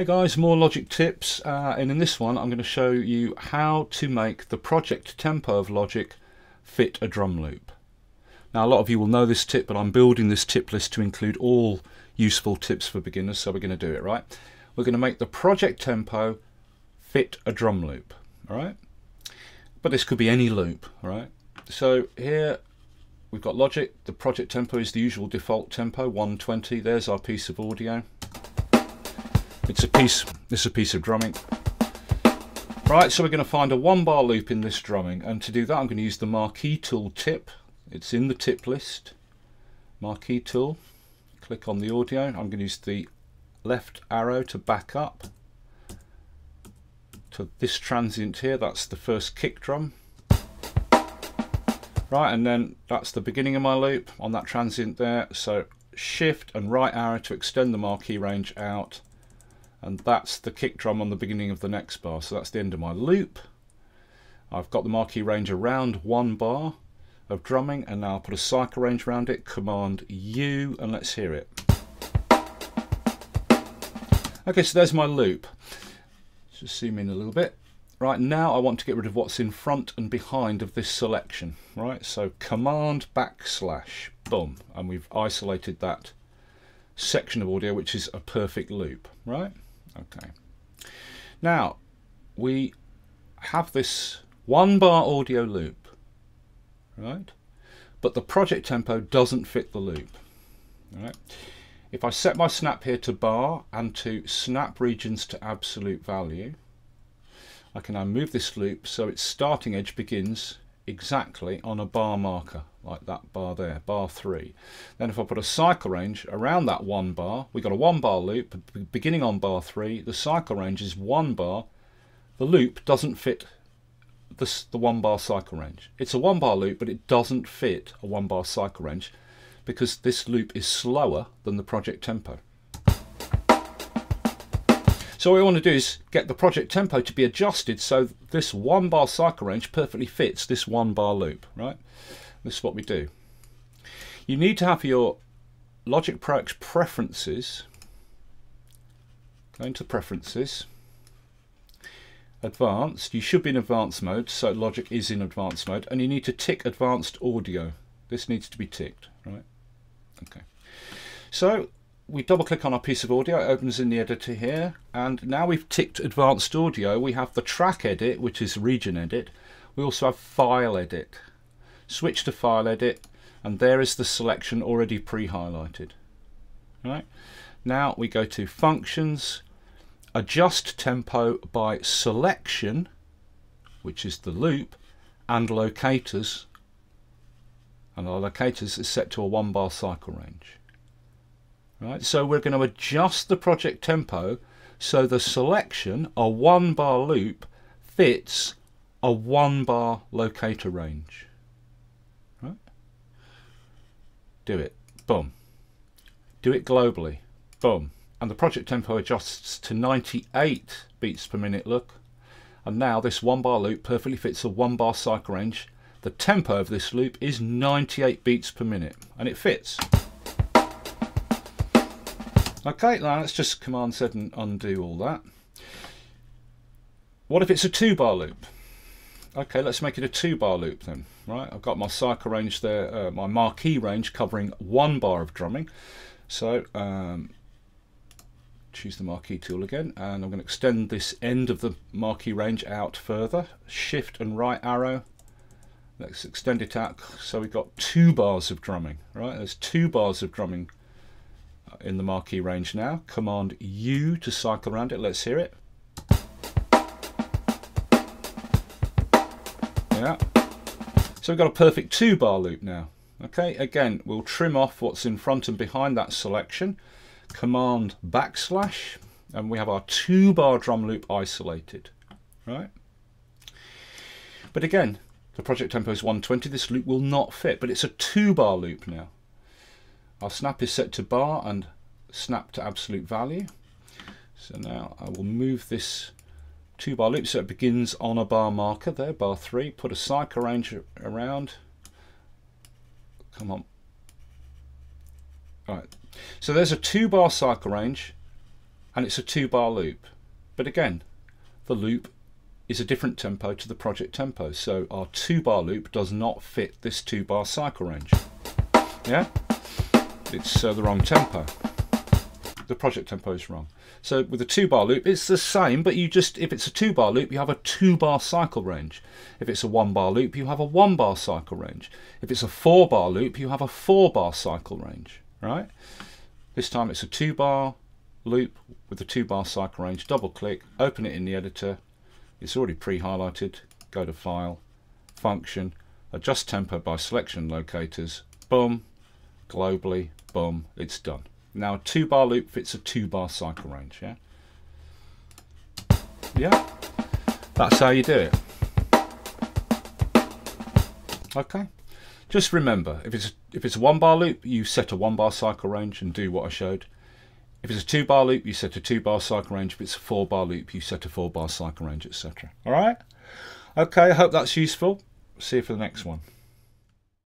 Hey guys, more logic tips uh, and in this one I'm going to show you how to make the project tempo of logic fit a drum loop. Now a lot of you will know this tip but I'm building this tip list to include all useful tips for beginners so we're going to do it right. We're going to make the project tempo fit a drum loop alright but this could be any loop alright so here we've got logic the project tempo is the usual default tempo 120 there's our piece of audio it's a piece, this is a piece of drumming. Right, so we're going to find a one bar loop in this drumming and to do that I'm going to use the marquee tool tip. It's in the tip list. Marquee tool, click on the audio. I'm going to use the left arrow to back up to this transient here. That's the first kick drum. Right, and then that's the beginning of my loop on that transient there. So shift and right arrow to extend the marquee range out and that's the kick drum on the beginning of the next bar. So that's the end of my loop. I've got the marquee range around one bar of drumming and now I'll put a cycle range around it. Command U and let's hear it. Okay so there's my loop. Let's just zoom in a little bit. Right now I want to get rid of what's in front and behind of this selection right? So command backslash boom. And we've isolated that section of audio which is a perfect loop right Okay. Now, we have this one bar audio loop, right? But the project tempo doesn't fit the loop, right? If I set my snap here to bar and to snap regions to absolute value, I can now move this loop so its starting edge begins exactly on a bar marker like that bar there, bar 3. Then if I put a cycle range around that one bar, we've got a one bar loop beginning on bar 3, the cycle range is one bar, the loop doesn't fit this, the one bar cycle range. It's a one bar loop but it doesn't fit a one bar cycle range because this loop is slower than the project tempo. So what we want to do is get the project tempo to be adjusted so this one bar cycle range perfectly fits this one bar loop, right? This is what we do. You need to have your Logic Pro X preferences. Go into preferences. Advanced. You should be in advanced mode, so Logic is in advanced mode, and you need to tick advanced audio. This needs to be ticked, right? Okay. So we double click on our piece of audio, it opens in the editor here, and now we've ticked advanced audio, we have the track edit, which is region edit. We also have file edit. Switch to file edit and there is the selection already pre-highlighted. Right? Now we go to functions adjust tempo by selection which is the loop and locators. And our locators is set to a one bar cycle range right so we're going to adjust the project tempo so the selection a one bar loop fits a one bar locator range Right? do it, boom. Do it globally, boom. And the project tempo adjusts to 98 beats per minute, look. And now this one bar loop perfectly fits a one bar cycle range. The tempo of this loop is 98 beats per minute, and it fits. Okay, now let's just Command Z and undo all that. What if it's a two bar loop? Okay, let's make it a two bar loop then. Right, I've got my cycle range there, uh, my marquee range covering one bar of drumming. So um, choose the marquee tool again and I'm going to extend this end of the marquee range out further. Shift and right arrow. Let's extend it out so we've got two bars of drumming. Right, there's two bars of drumming in the marquee range now. Command U to cycle around it. Let's hear it. Yeah. So we've got a perfect two bar loop now. Okay, again, we'll trim off what's in front and behind that selection. Command backslash, and we have our two bar drum loop isolated, right? But again, the project tempo is 120, this loop will not fit, but it's a two bar loop now. Our snap is set to bar and snap to absolute value. So now I will move this two bar loop so it begins on a bar marker there bar three put a cycle range around come on all right so there's a two bar cycle range and it's a two bar loop. But again, the loop is a different tempo to the project tempo. So our two bar loop does not fit this two bar cycle range. Yeah, it's uh, the wrong tempo. The project tempo is wrong. So with a two bar loop, it's the same, but you just, if it's a two bar loop, you have a two bar cycle range. If it's a one bar loop, you have a one bar cycle range. If it's a four bar loop, you have a four bar cycle range, right? This time it's a two bar loop with a two bar cycle range. Double click, open it in the editor. It's already pre-highlighted. Go to File, Function, Adjust Tempo by Selection Locators. Boom, globally, boom, it's done. Now a two bar loop fits a two bar cycle range, yeah? Yeah, that's how you do it. Okay. Just remember, if it's if it's a one bar loop, you set a one bar cycle range and do what I showed. If it's a two bar loop, you set a two bar cycle range. If it's a four bar loop, you set a four bar cycle range, etc. All right. Okay, I hope that's useful. See you for the next one.